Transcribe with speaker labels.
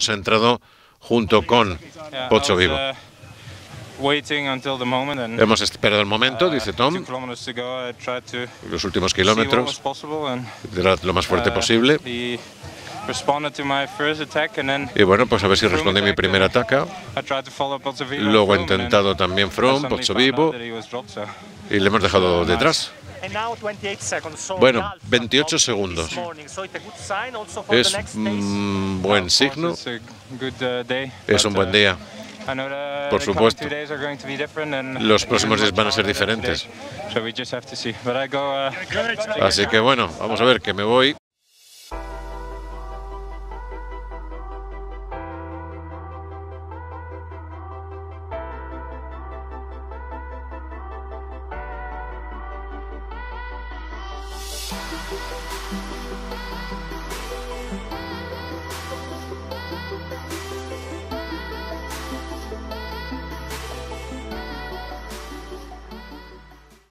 Speaker 1: se ha entrado junto con Pocho Vivo. Hemos esperado el momento, dice Tom, los últimos kilómetros, lo más fuerte posible. Y bueno, pues a ver si responde mi primer ataque. Luego he intentado también From, Pocho Vivo, y le hemos dejado detrás. Bueno, 28 segundos. Es un buen signo. Es un buen día. Por supuesto. Los próximos días van a ser diferentes. Así que bueno, vamos a ver que me voy. you